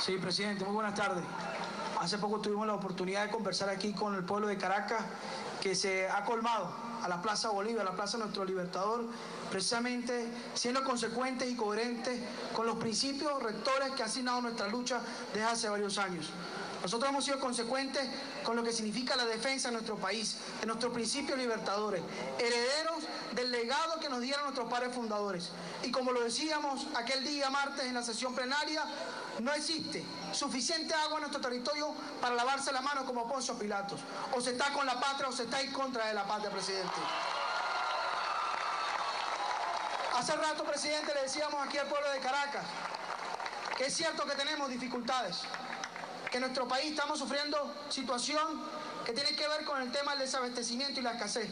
Sí, presidente, muy buenas tardes. Hace poco tuvimos la oportunidad de conversar aquí con el pueblo de Caracas, que se ha colmado a la Plaza Bolivia, a la Plaza Nuestro Libertador, precisamente siendo consecuentes y coherentes con los principios rectores que ha asignado nuestra lucha desde hace varios años. Nosotros hemos sido consecuentes con lo que significa la defensa de nuestro país, de nuestros principios libertadores, herederos del legado que nos dieron nuestros padres fundadores. Y como lo decíamos aquel día martes en la sesión plenaria, no existe suficiente agua en nuestro territorio para lavarse la mano como Poncio Pilatos. O se está con la patria o se está en contra de la patria, presidente. Hace rato, presidente, le decíamos aquí al pueblo de Caracas que es cierto que tenemos dificultades, que en nuestro país estamos sufriendo situación que tiene que ver con el tema del desabastecimiento y la escasez.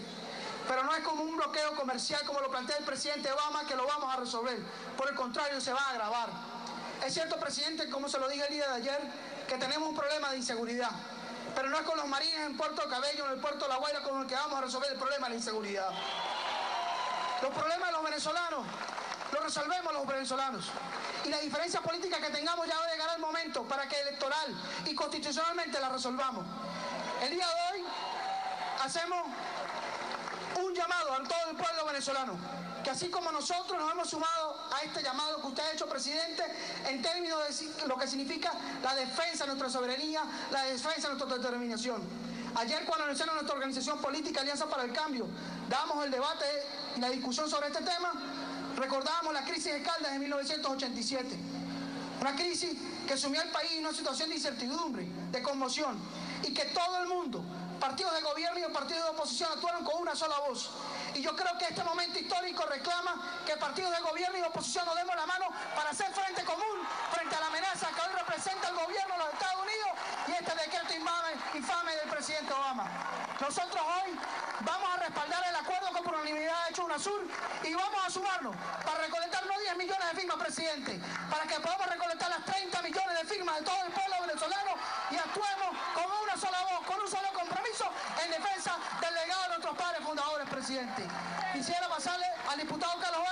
Pero no es como un bloqueo comercial como lo plantea el presidente Obama que lo vamos a resolver. Por el contrario, se va a agravar. Es cierto, presidente, como se lo dije el día de ayer, que tenemos un problema de inseguridad. Pero no es con los marines en Puerto Cabello, en el puerto La Guaira, con el que vamos a resolver el problema de la inseguridad. Los problemas de los venezolanos los resolvemos los venezolanos. Y la diferencia política que tengamos ya va a llegar el momento para que electoral y constitucionalmente la resolvamos. El día de hoy hacemos un llamado a todo el pueblo venezolano, que así como nosotros nos hemos sumado a este llamado que usted ha hecho, presidente, en términos de lo que significa la defensa de nuestra soberanía, la defensa de nuestra determinación. Ayer cuando anunciaron nuestra organización política Alianza para el Cambio, damos el debate y la discusión sobre este tema, recordábamos la crisis de Caldas de 1987. Una crisis que sumió al país en una situación de incertidumbre, de conmoción, y que todo el mundo, partidos de gobierno y partidos de oposición, actuaron con una sola voz. Y yo creo que este momento histórico reclama que partidos de gobierno y oposición nos demos la mano para hacer frente común frente a la amenaza que hoy representa el gobierno de los Estados Unidos y este decreto infame, infame del presidente Obama. Nosotros hoy vamos a respaldar el acuerdo que por unanimidad ha hecho UNASUR y vamos a sumarnos para recolectar no 10 millones de firmas, presidente, para que podamos recolectar las 30 millones de firmas de todo el pueblo padres fundadores, presidente. Quisiera pasarle al diputado Carlos Vargas.